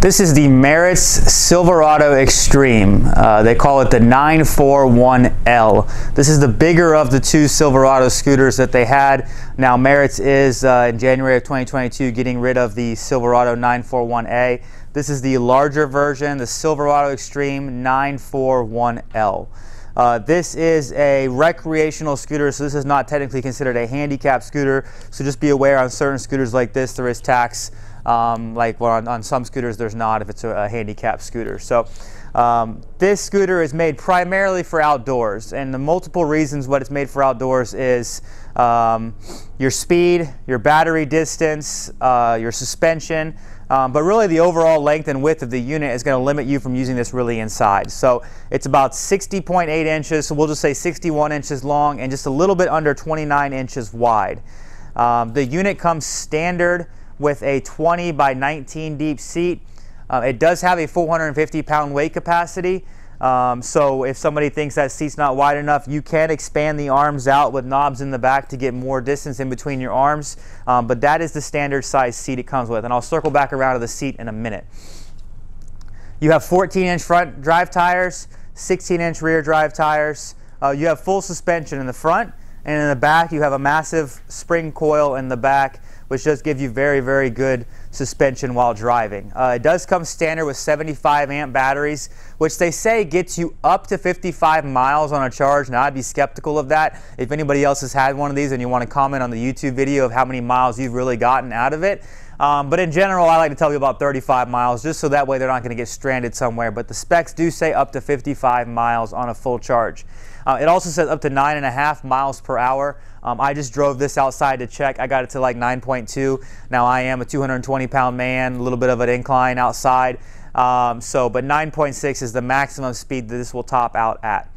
This is the Merits Silverado Extreme. Uh, they call it the 941L. This is the bigger of the two Silverado scooters that they had. Now Merits is uh, in January of 2022 getting rid of the Silverado 941A. This is the larger version, the Silverado Extreme 941L. Uh, this is a recreational scooter, so this is not technically considered a handicap scooter. So just be aware on certain scooters like this, there is tax um, like well, on, on, some scooters there's not if it's a, a handicap scooter. So um, this scooter is made primarily for outdoors and the multiple reasons what it's made for outdoors is um, your speed, your battery distance, uh, your suspension, um, but really the overall length and width of the unit is going to limit you from using this really inside. So it's about 60.8 inches, so we'll just say 61 inches long and just a little bit under 29 inches wide. Um, the unit comes standard with a 20 by 19 deep seat. Uh, it does have a 450 pound weight capacity. Um, so if somebody thinks that seat's not wide enough, you can expand the arms out with knobs in the back to get more distance in between your arms. Um, but that is the standard size seat it comes with. And I'll circle back around to the seat in a minute. You have 14 inch front drive tires, 16 inch rear drive tires. Uh, you have full suspension in the front and in the back you have a massive spring coil in the back which does give you very, very good suspension while driving. Uh, it does come standard with 75 amp batteries, which they say gets you up to 55 miles on a charge. Now, I'd be skeptical of that. If anybody else has had one of these and you want to comment on the YouTube video of how many miles you've really gotten out of it, um, but in general, I like to tell you about 35 miles just so that way they're not going to get stranded somewhere. But the specs do say up to 55 miles on a full charge. Uh, it also says up to nine and a half miles per hour. Um, I just drove this outside to check. I got it to like 9.2. Now I am a 220 pound man, a little bit of an incline outside. Um, so, but 9.6 is the maximum speed that this will top out at.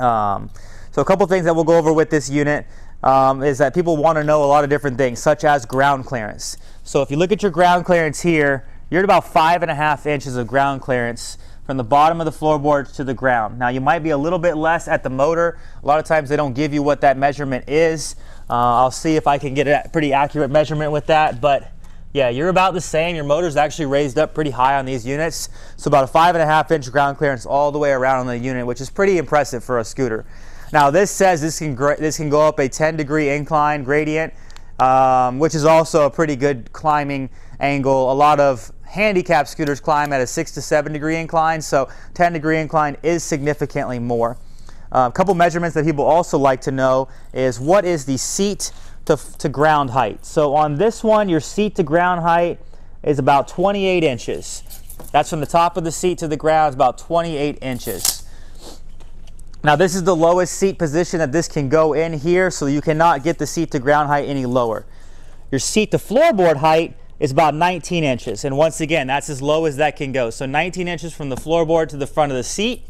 Um, so a couple things that we'll go over with this unit um, is that people want to know a lot of different things, such as ground clearance. So if you look at your ground clearance here, you're at about five and a half inches of ground clearance from the bottom of the floorboard to the ground. Now you might be a little bit less at the motor. A lot of times they don't give you what that measurement is. Uh, I'll see if I can get a pretty accurate measurement with that, but yeah, you're about the same. Your motor's actually raised up pretty high on these units. So about a five and a half inch ground clearance all the way around on the unit, which is pretty impressive for a scooter. Now this says this can, this can go up a 10 degree incline gradient, um, which is also a pretty good climbing angle. A lot of handicap scooters climb at a 6 to 7 degree incline, so 10 degree incline is significantly more. Uh, a couple measurements that people also like to know is what is the seat to, to ground height. So on this one, your seat to ground height is about 28 inches. That's from the top of the seat to the ground is about 28 inches. Now this is the lowest seat position that this can go in here, so you cannot get the seat to ground height any lower. Your seat to floorboard height is about 19 inches. And once again, that's as low as that can go. So 19 inches from the floorboard to the front of the seat.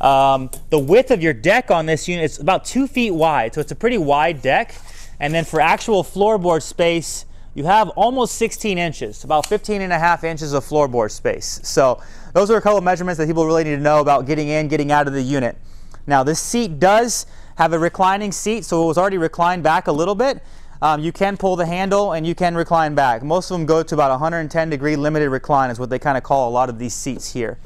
Um, the width of your deck on this unit is about two feet wide. So it's a pretty wide deck. And then for actual floorboard space, you have almost 16 inches, about 15 and a half inches of floorboard space. So those are a couple measurements that people really need to know about getting in, getting out of the unit. Now this seat does have a reclining seat, so it was already reclined back a little bit. Um, you can pull the handle and you can recline back. Most of them go to about 110 degree limited recline is what they kind of call a lot of these seats here.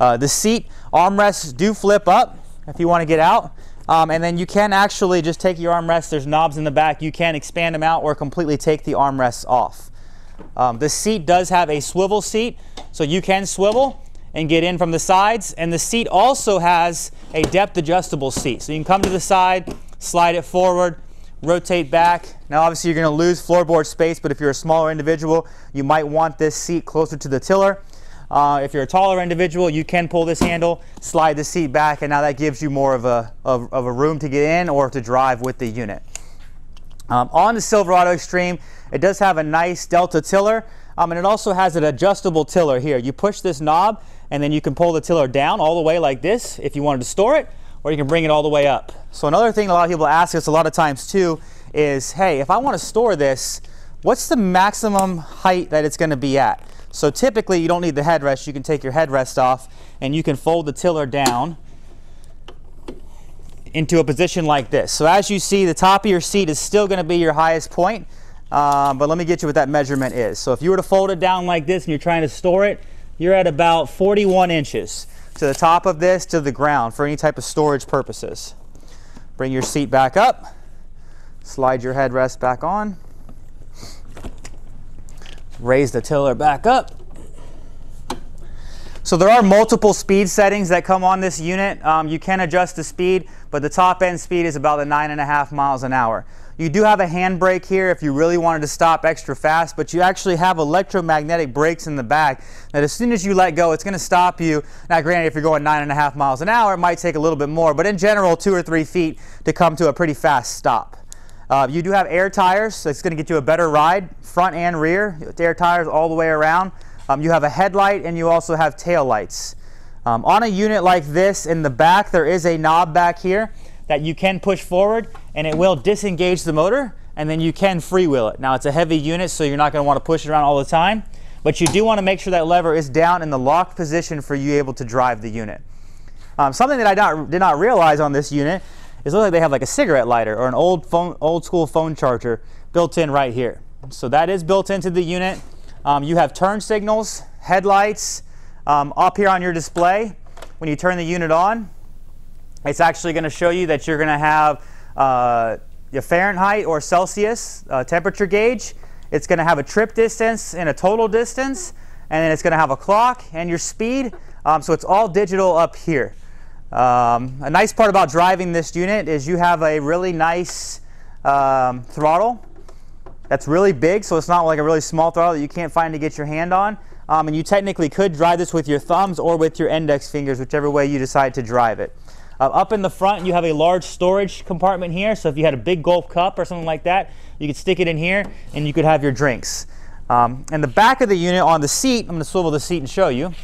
Uh, the seat armrests do flip up if you want to get out. Um, and then you can actually just take your armrests, there's knobs in the back, you can expand them out or completely take the armrests off. Um, the seat does have a swivel seat, so you can swivel and get in from the sides. And the seat also has a depth adjustable seat. So you can come to the side, slide it forward, rotate back. Now obviously you're going to lose floorboard space, but if you're a smaller individual, you might want this seat closer to the tiller. Uh, if you're a taller individual, you can pull this handle, slide the seat back, and now that gives you more of a, of, of a room to get in or to drive with the unit. Um, on the Silverado Extreme, it does have a nice Delta tiller, um, and it also has an adjustable tiller here. You push this knob, and then you can pull the tiller down all the way like this if you wanted to store it, or you can bring it all the way up. So another thing a lot of people ask us a lot of times too is, hey, if I want to store this, what's the maximum height that it's going to be at? So typically you don't need the headrest. You can take your headrest off and you can fold the tiller down into a position like this. So as you see, the top of your seat is still going to be your highest point. um, but let me get you what that measurement is. So if you were to fold it down like this and you're trying to store it, you're at about 41 inches to the top of this to the ground for any type of storage purposes. Bring your seat back up, slide your headrest back on, raise the tiller back up, so there are multiple speed settings that come on this unit. Um, you can adjust the speed, but the top end speed is about the nine and a half miles an hour. You do have a handbrake here if you really wanted to stop extra fast, but you actually have electromagnetic brakes in the back that as soon as you let go, it's going to stop you. Now, granted, if you're going nine and a half miles an hour, it might take a little bit more, but in general, two or three feet to come to a pretty fast stop. Uh, you do have air tires, so it's going to get you a better ride, front and rear, air tires all the way around. Um, you have a headlight and you also have tail lights. Um, on a unit like this in the back, there is a knob back here that you can push forward and it will disengage the motor and then you can freewheel it. Now it's a heavy unit so you're not going to want to push it around all the time, but you do want to make sure that lever is down in the locked position for you able to drive the unit. Um, something that I not, did not realize on this unit is looks like they have like a cigarette lighter or an old phone, old school phone charger built in right here. So that is built into the unit. Um, you have turn signals, headlights um, up here on your display. When you turn the unit on, it's actually going to show you that you're going to have uh, your Fahrenheit or Celsius uh, temperature gauge. It's going to have a trip distance and a total distance, and then it's going to have a clock and your speed. Um, so it's all digital up here. Um, a nice part about driving this unit is you have a really nice um, throttle that's really big, so it's not like a really small throttle that you can't find to get your hand on. Um, and you technically could drive this with your thumbs or with your index fingers, whichever way you decide to drive it. Uh, up in the front, you have a large storage compartment here, so if you had a big Gulp cup or something like that, you could stick it in here and you could have your drinks. Um, and the back of the unit on the seat, I'm going to swivel the seat and show you.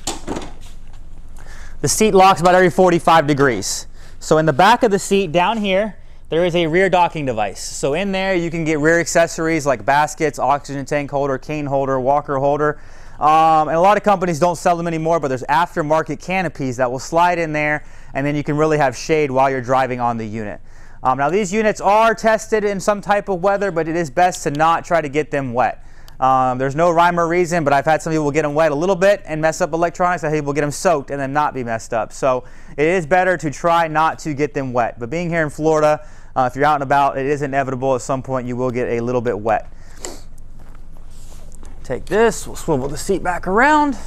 The seat locks about every 45 degrees. So in the back of the seat down here, there is a rear docking device. So in there you can get rear accessories like baskets, oxygen tank holder, cane holder, walker holder. Um, and a lot of companies don't sell them anymore, but there's aftermarket canopies that will slide in there and then you can really have shade while you're driving on the unit. Um, now these units are tested in some type of weather, but it is best to not try to get them wet. Um, there's no rhyme or reason, but I've had some people get them wet a little bit and mess up electronics. I had people get them soaked and then not be messed up. So it is better to try not to get them wet. But being here in Florida, uh, if you're out and about, it is inevitable at some point you will get a little bit wet. Take this, we'll swivel the seat back around.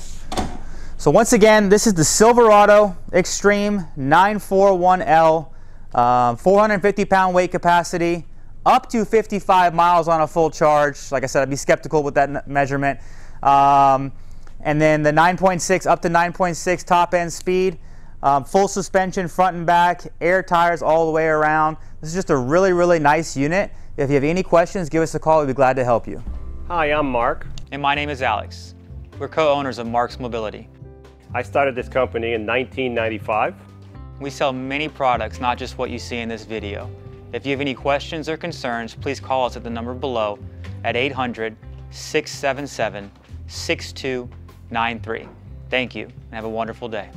So once again, this is the Silverado Extreme 941L, um, 450 pound weight capacity up to 55 miles on a full charge. Like I said, I'd be skeptical with that measurement. Um, and then the 9.6 up to 9.6 top end speed, um, full suspension front and back, air tires all the way around. This is just a really, really nice unit. If you have any questions, give us a call. We'd be glad to help you. Hi, I'm Marc. And my name is Alex. We're co-owners of Marc's Mobility. I started this company in 1995. We sell many products, not just what you see in this video. If you have any questions or concerns, please call us at the number below at 800-677-6293. Thank you and have a wonderful day.